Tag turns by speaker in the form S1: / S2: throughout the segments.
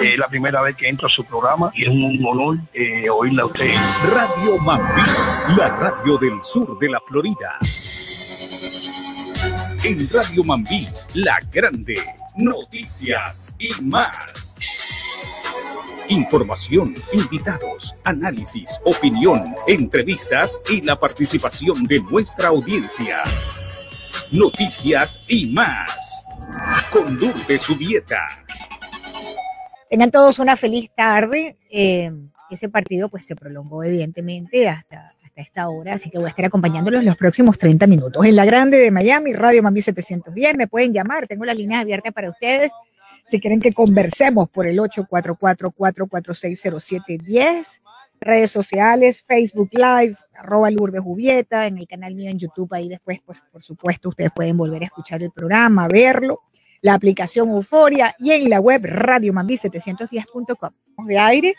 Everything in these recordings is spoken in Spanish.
S1: Es la primera vez que entro a su programa y es un honor eh, oírla usted.
S2: Radio Mambí, la radio del sur de la Florida. En Radio Mambí, la grande, noticias y más. Información, invitados, análisis, opinión, entrevistas y la participación de nuestra audiencia. Noticias y más. Con Lourdes Subieta.
S3: Tengan todos una feliz tarde. Eh, ese partido pues se prolongó evidentemente hasta, hasta esta hora, así que voy a estar acompañándolos los próximos 30 minutos. En la grande de Miami, Radio Mami 710, me pueden llamar, tengo las líneas abiertas para ustedes. Si quieren que conversemos por el 844-446-0710, redes sociales, Facebook Live, arroba Lourdes Jubieta, en el canal mío en YouTube, ahí después, pues por supuesto, ustedes pueden volver a escuchar el programa, verlo, la aplicación Euforia y en la web radiomambi710.com de aire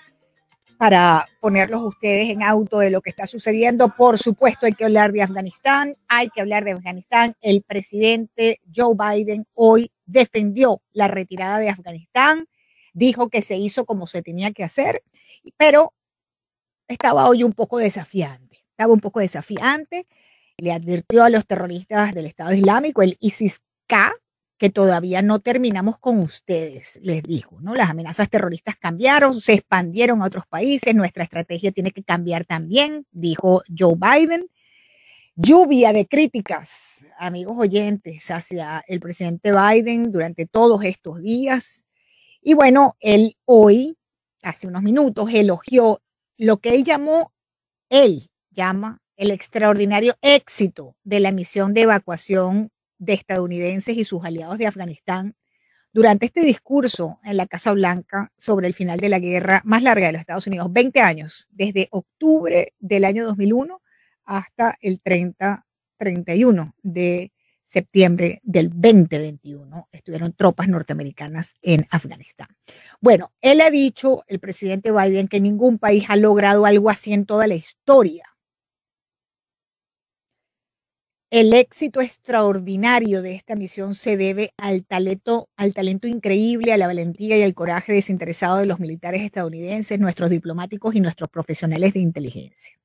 S3: para ponerlos ustedes en auto de lo que está sucediendo. Por supuesto, hay que hablar de Afganistán, hay que hablar de Afganistán. El presidente Joe Biden hoy defendió la retirada de Afganistán, dijo que se hizo como se tenía que hacer, pero estaba hoy un poco desafiante, estaba un poco desafiante. Le advirtió a los terroristas del Estado Islámico, el ISIS-K, que todavía no terminamos con ustedes, les dijo, ¿no? Las amenazas terroristas cambiaron, se expandieron a otros países, nuestra estrategia tiene que cambiar también, dijo Joe Biden. Lluvia de críticas, amigos oyentes, hacia el presidente Biden durante todos estos días. Y bueno, él hoy, hace unos minutos, elogió lo que él llamó, él llama el extraordinario éxito de la misión de evacuación de estadounidenses y sus aliados de Afganistán durante este discurso en la Casa Blanca sobre el final de la guerra más larga de los Estados Unidos, 20 años, desde octubre del año 2001 hasta el 30, 31 de septiembre del 2021 estuvieron tropas norteamericanas en Afganistán. Bueno, él ha dicho, el presidente Biden, que ningún país ha logrado algo así en toda la historia. El éxito extraordinario de esta misión se debe al talento, al talento increíble, a la valentía y al coraje desinteresado de los militares estadounidenses, nuestros diplomáticos y nuestros profesionales de inteligencia.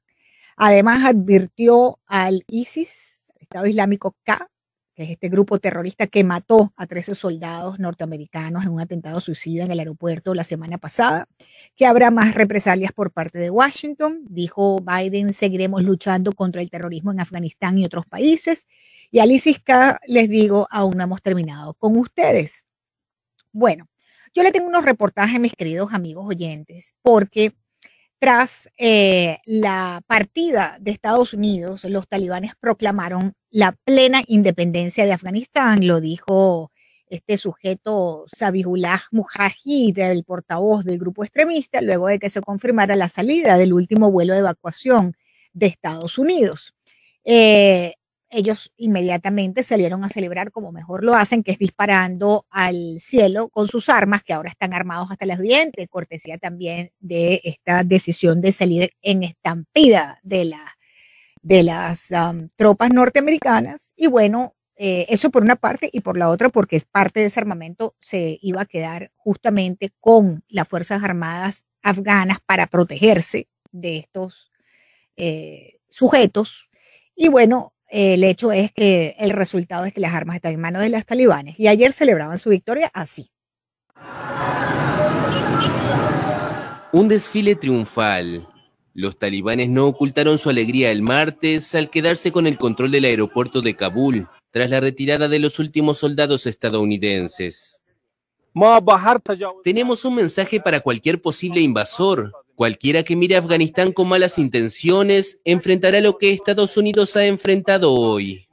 S3: Además, advirtió al ISIS, Estado Islámico K, que es este grupo terrorista que mató a 13 soldados norteamericanos en un atentado suicida en el aeropuerto la semana pasada, que habrá más represalias por parte de Washington. Dijo Biden, seguiremos luchando contra el terrorismo en Afganistán y otros países. Y al ISIS K les digo, aún no hemos terminado con ustedes. Bueno, yo le tengo unos reportajes, mis queridos amigos oyentes, porque tras eh, la partida de Estados Unidos, los talibanes proclamaron la plena independencia de Afganistán, lo dijo este sujeto Sabihullah Mujahid, el portavoz del grupo extremista, luego de que se confirmara la salida del último vuelo de evacuación de Estados Unidos. Eh, ellos inmediatamente salieron a celebrar como mejor lo hacen, que es disparando al cielo con sus armas, que ahora están armados hasta los dientes, cortesía también de esta decisión de salir en estampida de, de las um, tropas norteamericanas. Y bueno, eh, eso por una parte y por la otra porque parte de ese armamento se iba a quedar justamente con las Fuerzas Armadas afganas para protegerse de estos eh, sujetos. Y bueno, el hecho es que el resultado es que las armas están en manos de los talibanes. Y ayer celebraban su victoria así.
S4: Un desfile triunfal. Los talibanes no ocultaron su alegría el martes al quedarse con el control del aeropuerto de Kabul tras la retirada de los últimos soldados estadounidenses. Tenemos un mensaje para cualquier posible invasor. Cualquiera que mire a Afganistán con malas intenciones enfrentará lo que Estados Unidos ha enfrentado hoy.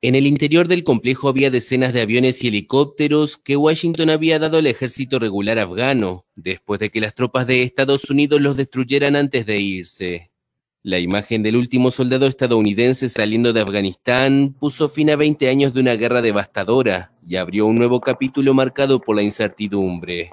S4: En el interior del complejo había decenas de aviones y helicópteros que Washington había dado al ejército regular afgano, después de que las tropas de Estados Unidos los destruyeran antes de irse. La imagen del último soldado estadounidense saliendo de Afganistán puso fin a 20 años de una guerra devastadora y abrió un nuevo capítulo marcado por la incertidumbre.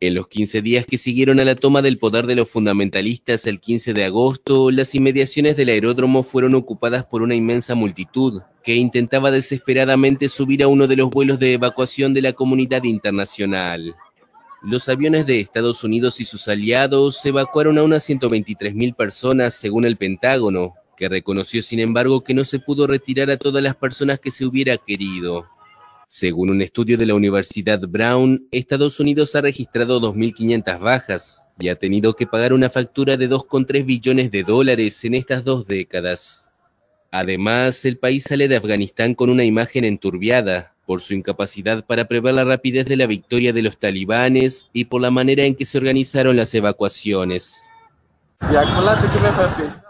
S4: En los 15 días que siguieron a la toma del poder de los fundamentalistas el 15 de agosto, las inmediaciones del aeródromo fueron ocupadas por una inmensa multitud que intentaba desesperadamente subir a uno de los vuelos de evacuación de la comunidad internacional. Los aviones de Estados Unidos y sus aliados evacuaron a unas 123.000 personas según el Pentágono, que reconoció sin embargo que no se pudo retirar a todas las personas que se hubiera querido. Según un estudio de la Universidad Brown, Estados Unidos ha registrado 2.500 bajas y ha tenido que pagar una factura de 2,3 billones de dólares en estas dos décadas. Además, el país sale de Afganistán con una imagen enturbiada por su incapacidad para prever la rapidez de la victoria de los talibanes y por la manera en que se organizaron las evacuaciones.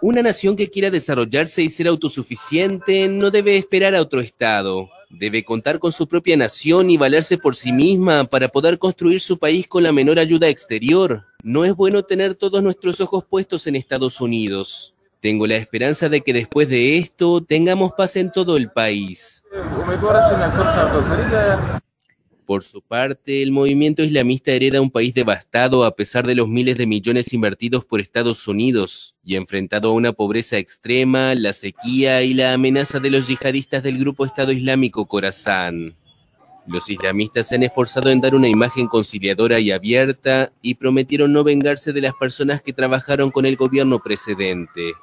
S4: Una nación que quiera desarrollarse y ser autosuficiente no debe esperar a otro Estado debe contar con su propia nación y valerse por sí misma para poder construir su país con la menor ayuda exterior. No es bueno tener todos nuestros ojos puestos en Estados Unidos. Tengo la esperanza de que después de esto tengamos paz en todo el país. Por su parte, el movimiento islamista hereda un país devastado a pesar de los miles de millones invertidos por Estados Unidos y enfrentado a una pobreza extrema, la sequía y la amenaza de los yihadistas del grupo Estado Islámico Khorasan. Los islamistas se han esforzado en dar una imagen conciliadora y abierta y prometieron no vengarse de las personas que trabajaron con el gobierno precedente.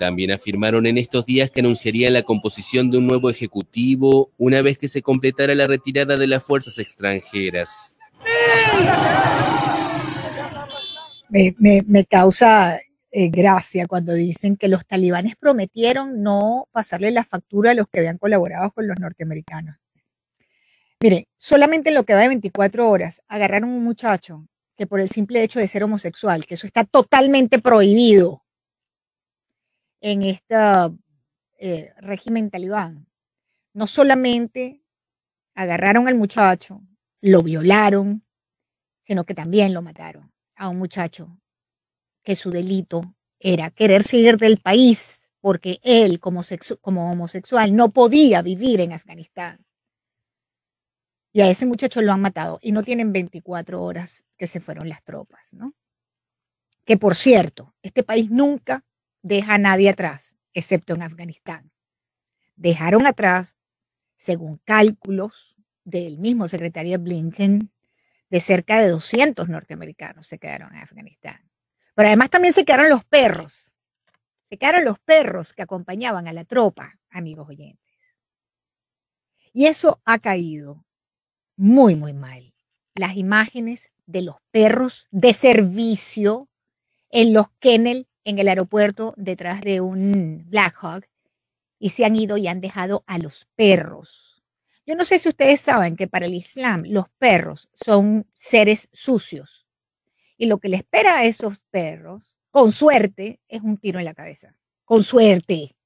S4: También afirmaron en estos días que anunciarían la composición de un nuevo ejecutivo una vez que se completara la retirada de las fuerzas extranjeras.
S3: Me, causa eh, gracia cuando dicen que los talibanes prometieron no pasarle la factura a los que habían colaborado con los norteamericanos. Mire, solamente en lo que va de 24 horas agarraron un muchacho que por el simple hecho de ser homosexual, que eso está totalmente prohibido, en este régimen talibán. No solamente agarraron al muchacho, lo violaron, sino que también lo mataron a un muchacho que su delito era querer salir del país porque él como, como homosexual no podía vivir en Afganistán. Y a ese muchacho lo han matado y no tienen 24 horas que se fueron las tropas, ¿no? Que por cierto, este país nunca deja a nadie atrás, excepto en Afganistán. Dejaron atrás, según cálculos del mismo secretario Blinken, de cerca de 200 norteamericanos se quedaron en Afganistán. Pero además también se quedaron los perros. Se quedaron los perros que acompañaban a la tropa, amigos oyentes. Y eso ha caído muy, muy mal. Las imágenes de los perros de servicio en los kennel en el aeropuerto detrás de un Black Hawk y se han ido y han dejado a los perros. Yo no sé si ustedes saben que para el Islam los perros son seres sucios y lo que le espera a esos perros, con suerte, es un tiro en la cabeza. Con suerte.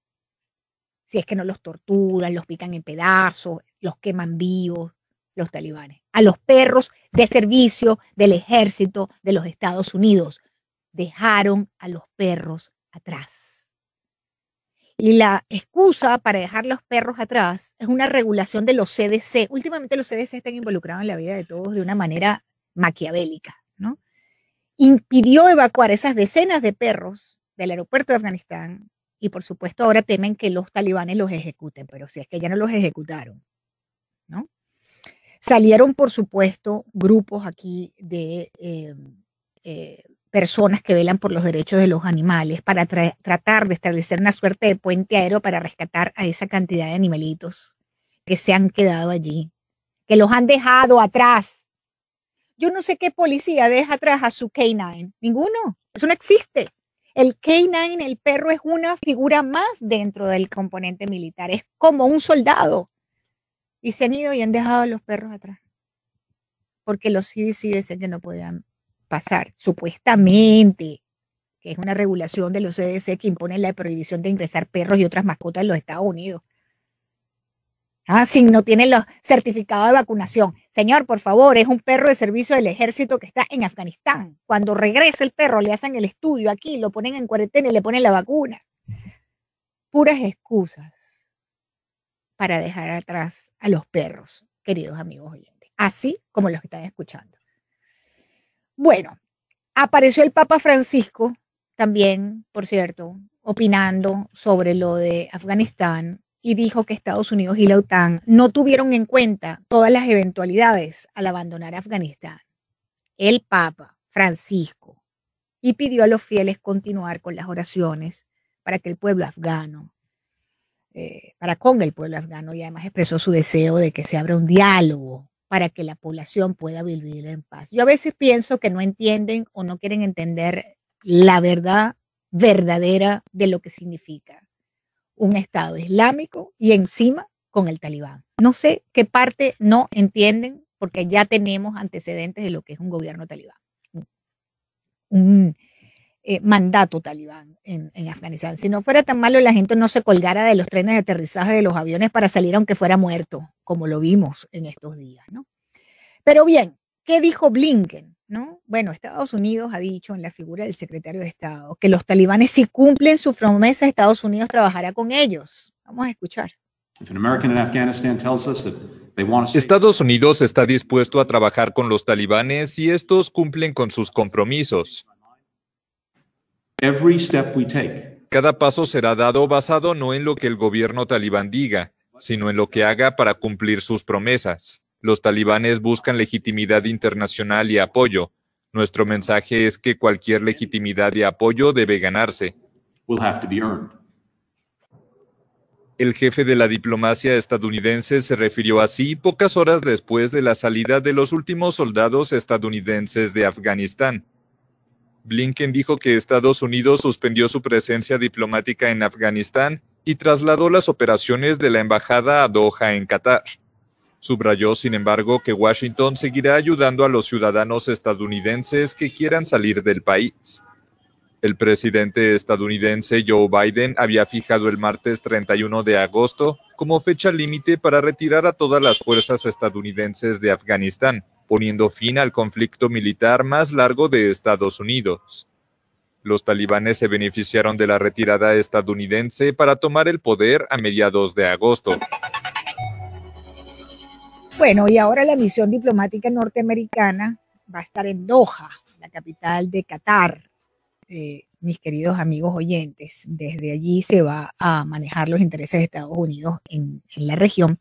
S3: Si es que no los torturan, los pican en pedazos, los queman vivos, los talibanes. A los perros de servicio del ejército de los Estados Unidos dejaron a los perros atrás. Y la excusa para dejar los perros atrás es una regulación de los CDC. Últimamente los CDC están involucrados en la vida de todos de una manera maquiavélica, ¿no? Impidió evacuar esas decenas de perros del aeropuerto de Afganistán y por supuesto ahora temen que los talibanes los ejecuten, pero si es que ya no los ejecutaron, ¿no? Salieron, por supuesto, grupos aquí de eh, eh, personas que velan por los derechos de los animales para tratar de establecer una suerte de puente aéreo para rescatar a esa cantidad de animalitos que se han quedado allí, que los han dejado atrás. Yo no sé qué policía deja atrás a su K9. Ninguno. Eso no existe. El K9, el perro, es una figura más dentro del componente militar. Es como un soldado. Y se han ido y han dejado a los perros atrás. Porque los CDC decían que no podían pasar, supuestamente, que es una regulación de los CDC que impone la prohibición de ingresar perros y otras mascotas en los Estados Unidos. Ah, si no tiene los certificados de vacunación. Señor, por favor, es un perro de servicio del ejército que está en Afganistán. Cuando regrese el perro, le hacen el estudio aquí, lo ponen en cuarentena y le ponen la vacuna. Puras excusas para dejar atrás a los perros, queridos amigos oyentes. Así como los que están escuchando. Bueno, apareció el Papa Francisco también, por cierto, opinando sobre lo de Afganistán y dijo que Estados Unidos y la OTAN no tuvieron en cuenta todas las eventualidades al abandonar Afganistán. El Papa Francisco y pidió a los fieles continuar con las oraciones para que el pueblo afgano, eh, para con el pueblo afgano, y además expresó su deseo de que se abra un diálogo para que la población pueda vivir en paz. Yo a veces pienso que no entienden o no quieren entender la verdad verdadera de lo que significa un Estado islámico y encima con el talibán. No sé qué parte no entienden porque ya tenemos antecedentes de lo que es un gobierno talibán, eh, mandato talibán en, en, Afganistán. Si no fuera tan malo, la gente no se colgara de los trenes de aterrizaje de los aviones para salir aunque fuera muerto, como lo vimos en estos días. ¿no? Pero bien, ¿qué dijo Blinken? ¿no? Bueno, Estados Unidos ha dicho en la figura del secretario de Estado que los talibanes si cumplen su promesa, Estados Unidos trabajará con ellos. Vamos a escuchar.
S5: Estados Unidos está dispuesto a trabajar con los talibanes si estos cumplen con sus compromisos. Cada paso será dado basado no en lo que el gobierno talibán diga, sino en lo que haga para cumplir sus promesas. Los talibanes buscan legitimidad internacional y apoyo. Nuestro mensaje es que cualquier legitimidad y apoyo debe ganarse. El jefe de la diplomacia estadounidense se refirió así pocas horas después de la salida de los últimos soldados estadounidenses de Afganistán. Blinken dijo que Estados Unidos suspendió su presencia diplomática en Afganistán y trasladó las operaciones de la embajada a Doha, en Qatar. Subrayó, sin embargo, que Washington seguirá ayudando a los ciudadanos estadounidenses que quieran salir del país. El presidente estadounidense Joe Biden había fijado el martes 31 de agosto como fecha límite para retirar a todas las fuerzas estadounidenses de Afganistán, poniendo fin al conflicto militar más largo de Estados Unidos. Los talibanes se beneficiaron de la retirada estadounidense para tomar el poder a mediados de agosto.
S3: Bueno, y ahora la misión diplomática norteamericana va a estar en Doha, la capital de Qatar, eh, mis queridos amigos oyentes. Desde allí se va a manejar los intereses de Estados Unidos en, la región.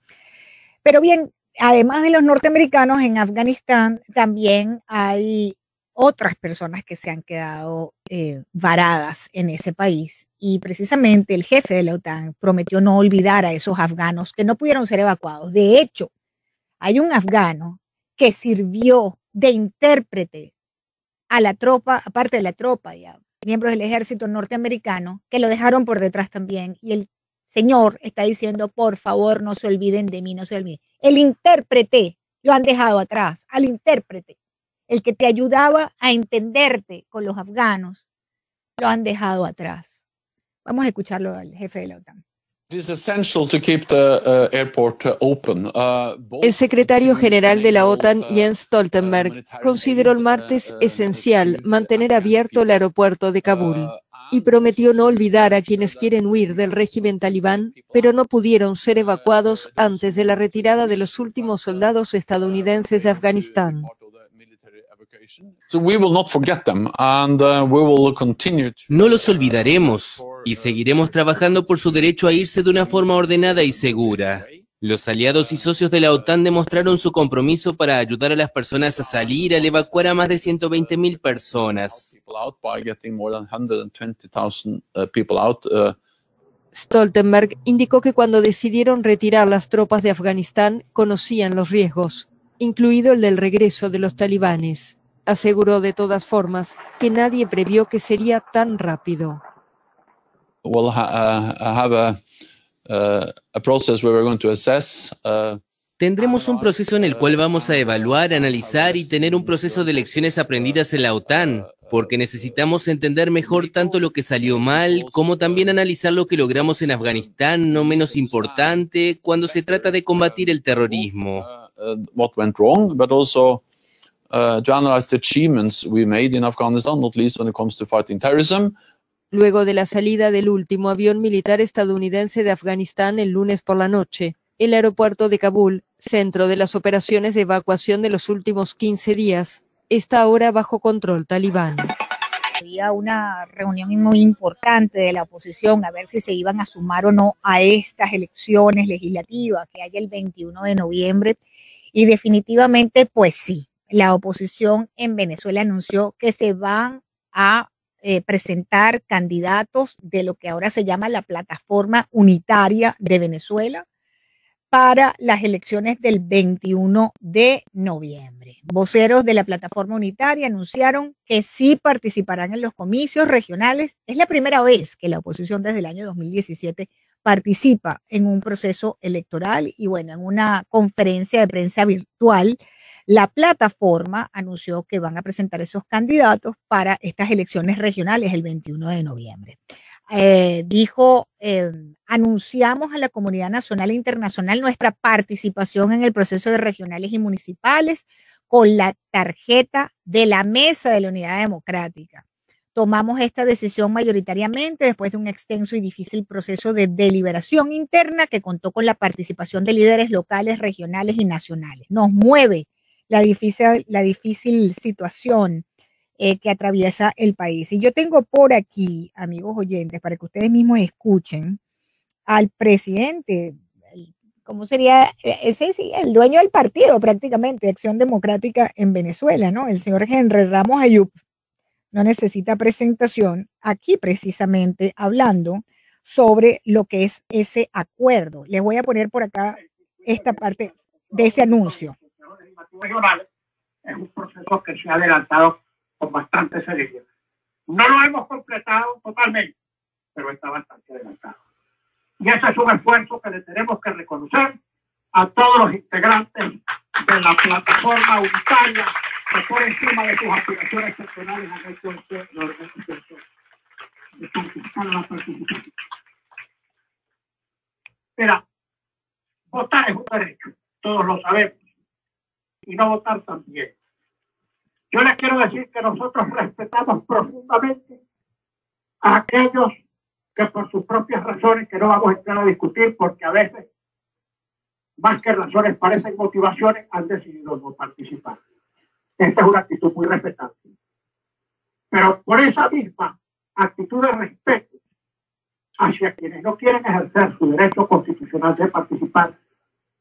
S3: Pero bien, además de los norteamericanos en Afganistán, también hay otras personas que se han quedado eh, varadas en ese país. Y precisamente el jefe de la OTAN prometió no olvidar a esos afganos que no pudieron ser evacuados. De hecho, hay un afgano que sirvió de intérprete a la tropa, aparte de la tropa y a miembros del ejército norteamericano, que lo dejaron por detrás también. Y el señor está diciendo, por favor, no se olviden de mí, no se olviden. El intérprete lo han dejado atrás, al intérprete, el que te ayudaba a entenderte con los afganos, lo han dejado atrás. Vamos a escucharlo al jefe de la OTAN.
S6: El secretario general de la OTAN, uh, Jens Stoltenberg, consideró el martes uh, esencial mantener abierto el aeropuerto de Kabul uh, y prometió no olvidar a quienes quieren huir del régimen talibán, pero no pudieron ser evacuados antes de la retirada de los últimos soldados estadounidenses de Afganistán.
S4: No los olvidaremos y seguiremos trabajando por su derecho a irse de una forma ordenada y segura. Los aliados y socios de la OTAN demostraron su compromiso para ayudar a las personas a salir al evacuar a más de 120.000 personas.
S6: Stoltenberg indicó que cuando decidieron retirar las tropas de Afganistán conocían los riesgos, incluido el del regreso de los talibanes. Aseguró de todas formas que nadie previó que sería tan rápido.
S4: Tendremos un proceso en el cual vamos a evaluar, analizar y tener un proceso de lecciones aprendidas en la OTAN, porque necesitamos entender mejor tanto lo que salió mal, como también analizar lo que logramos en Afganistán, no menos importante, cuando se trata de combatir el terrorismo.
S6: Luego de la salida del último avión militar estadounidense de Afganistán el lunes por la noche, el aeropuerto de Kabul, centro de las operaciones de evacuación de los últimos 15 días, está ahora bajo control talibán.
S3: Había una reunión muy importante de la oposición a ver si se iban a sumar o no a estas elecciones legislativas que hay el 21 de noviembre y definitivamente pues sí, la oposición en Venezuela anunció que se van a eh, presentar candidatos de lo que ahora se llama la plataforma unitaria de Venezuela para las elecciones del 21 de noviembre. Voceros de la plataforma unitaria anunciaron que sí participarán en los comicios regionales. Es la primera vez que la oposición desde el año 2017 participa en un proceso electoral y bueno, en una conferencia de prensa virtual, la plataforma anunció que van a presentar esos candidatos para estas elecciones regionales el 21 de noviembre. Eh, dijo, eh, anunciamos a la comunidad nacional e internacional nuestra participación en el proceso de regionales y municipales con la tarjeta de la Mesa de la Unidad Democrática. Tomamos esta decisión mayoritariamente después de un extenso y difícil proceso de deliberación interna que contó con la participación de líderes locales, regionales y nacionales. Nos mueve la difícil, la difícil situación eh, que atraviesa el país. Y yo tengo por aquí, amigos oyentes, para que ustedes mismos escuchen, al presidente, ¿cómo sería? E, ese sí, el dueño del partido prácticamente, Acción Democrática en Venezuela, ¿no? El señor Henry Ramos Ayub no necesita presentación, aquí precisamente hablando sobre lo que es ese acuerdo. Les voy a poner por acá esta parte de ese anuncio.
S7: Es un proceso que se ha adelantado con bastante seriedad. No lo hemos completado totalmente, pero está bastante adelantado. Y ese es un esfuerzo que le tenemos que reconocer a todos los integrantes de la plataforma unitaria que por encima de sus aspiraciones personales han hecho de participar en la participación. Mira, votar es un derecho, todos lo sabemos, y no votar también. Yo les quiero decir que nosotros respetamos profundamente a aquellos que por sus propias razones, que no vamos a entrar a discutir porque a veces, más que razones, parecen motivaciones, han decidido no participar. Esta es una actitud muy respetable. Pero por esa misma actitud de respeto hacia quienes no quieren ejercer su derecho constitucional de participar,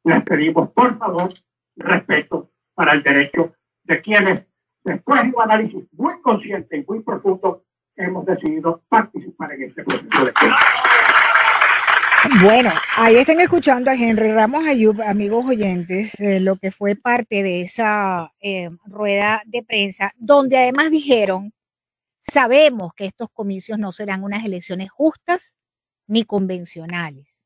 S7: les pedimos, por favor, respeto para el derecho de quienes después de un análisis muy consciente y muy profundo, hemos decidido participar en este proceso de
S3: bueno, ahí están escuchando a Henry Ramos Ayub, amigos oyentes, eh, lo que fue parte de esa eh, rueda de prensa, donde además dijeron, sabemos que estos comicios no serán unas elecciones justas ni convencionales.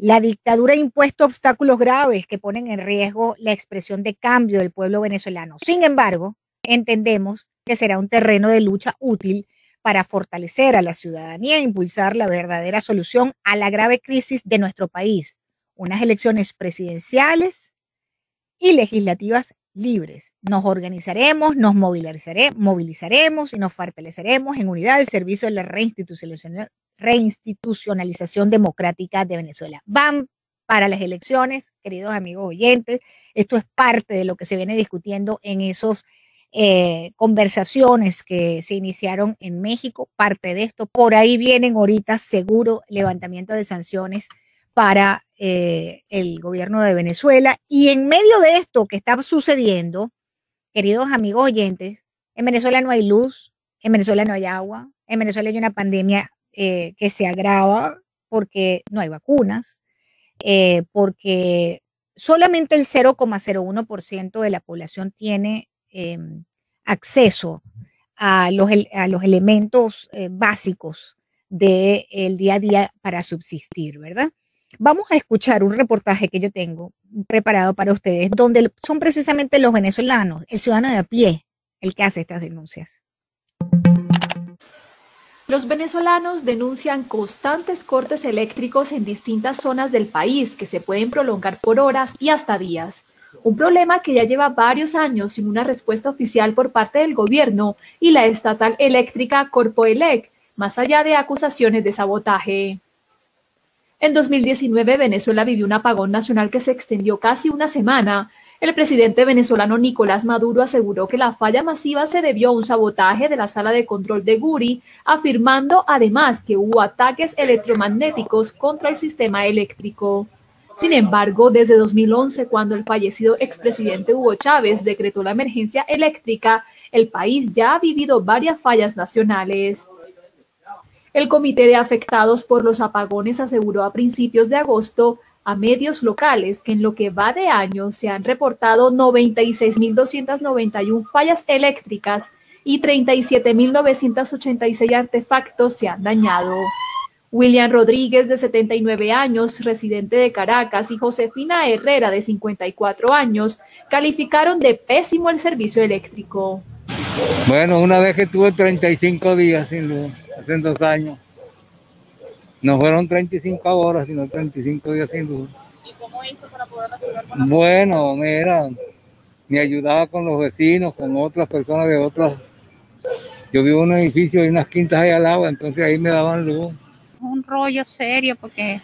S3: La dictadura ha impuesto obstáculos graves que ponen en riesgo la expresión de cambio del pueblo venezolano. Sin embargo, entendemos que será un terreno de lucha útil para fortalecer a la ciudadanía e impulsar la verdadera solución a la grave crisis de nuestro país. Unas elecciones presidenciales y legislativas libres. Nos organizaremos, nos movilizaremos y nos fortaleceremos en unidad del servicio de la reinstitucionalización reinstitucionalización democrática de Venezuela. Van para las elecciones, queridos amigos oyentes. Esto es parte de lo que se viene discutiendo en esas eh, conversaciones que se iniciaron en México. Parte de esto, por ahí vienen ahorita seguro levantamiento de sanciones para eh, el gobierno de Venezuela. Y en medio de esto que está sucediendo, queridos amigos oyentes, en Venezuela no hay luz, en Venezuela no hay agua, en Venezuela hay una pandemia eh, que se agrava porque no hay vacunas, eh, porque solamente el 0,01% de la población tiene em, acceso a los, a los elementos eh, básicos del día a día para subsistir, ¿verdad? Vamos a escuchar un reportaje que yo tengo preparado para ustedes, donde son precisamente los venezolanos, el ciudadano de a pie, el que hace estas denuncias.
S8: Los venezolanos denuncian constantes cortes eléctricos en distintas zonas del país que se pueden prolongar por horas y hasta días. Un problema que ya lleva varios años sin una respuesta oficial por parte del gobierno y la estatal eléctrica Corpoelec, más allá de acusaciones de sabotaje. En 2019 Venezuela vivió un apagón nacional que se extendió casi una semana El presidente venezolano Nicolás Maduro aseguró que la falla masiva se debió a un sabotaje de la sala de control de Guri, afirmando además que hubo ataques electromagnéticos contra el sistema eléctrico. Sin embargo, desde 2011, cuando el fallecido expresidente Hugo Chávez decretó la emergencia eléctrica, el país ya ha vivido varias fallas nacionales. El Comité de Afectados por los Apagones aseguró a principios de agosto a medios locales que en lo que va de año se han reportado 96.291 fallas eléctricas y 37.986 artefactos se han dañado. William Rodríguez, de 79 años, residente de Caracas, y Josefina Herrera, de 54 años, calificaron de pésimo el servicio eléctrico.
S9: Bueno, una vez que tuve 35 días sin luz, hace dos años, no fueron 35 horas, sino 35 días sin luz. ¿Y cómo hizo para poder resolver con Bueno, mira, me ayudaba con los vecinos, con otras personas de otras. Yo vivo en un edificio y unas quintas ahí al lado, entonces ahí me daban luz.
S10: Un rollo serio porque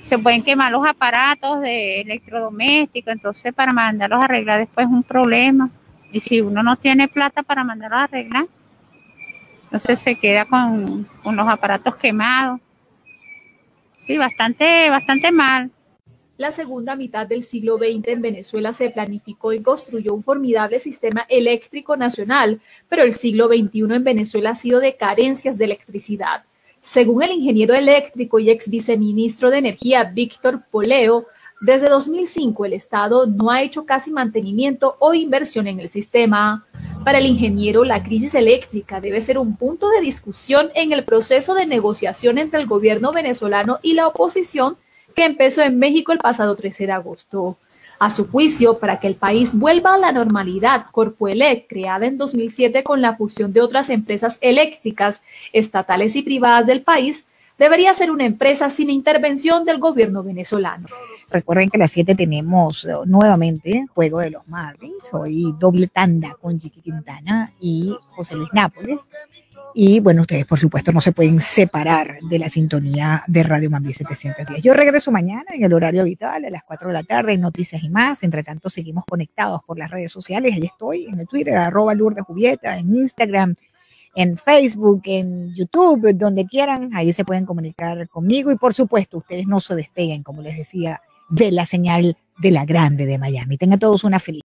S10: se pueden quemar los aparatos de electrodomésticos, entonces para mandarlos a arreglar después es un problema. Y si uno no tiene plata para mandarlos a arreglar, entonces se queda con, con los aparatos quemados. Sí, bastante, bastante mal.
S8: La segunda mitad del siglo XX en Venezuela se planificó y construyó un formidable sistema eléctrico nacional, pero el siglo XXI en Venezuela ha sido de carencias de electricidad. Según el ingeniero eléctrico y ex viceministro de Energía Víctor Poleo, desde 2005 el Estado no ha hecho casi mantenimiento o inversión en el sistema. Para el ingeniero, la crisis eléctrica debe ser un punto de discusión en el proceso de negociación entre el gobierno venezolano y la oposición que empezó en México el pasado 13 de agosto. A su juicio, para que el país vuelva a la normalidad, Corpoelec, creada en 2007 con la fusión de otras empresas eléctricas estatales y privadas del país, debería ser una empresa sin intervención del gobierno venezolano.
S3: Recuerden que a las 7 tenemos eh, nuevamente Juego de los Marlins, hoy doble tanda con Chiqui Quintana y José Luis Nápoles. Y bueno, ustedes por supuesto no se pueden separar de la sintonía de Radio Mambí 710. Yo regreso mañana en el horario habitual a las 4 de la tarde en Noticias y más. Entre tanto, seguimos conectados por las redes sociales. Ahí estoy en el Twitter, arroba Lourdes Jubieta, en Instagram, en Facebook, en YouTube, donde quieran, ahí se pueden comunicar conmigo y por supuesto ustedes no se despeguen, como les decía, de la señal de la grande de Miami. Tengan todos una feliz.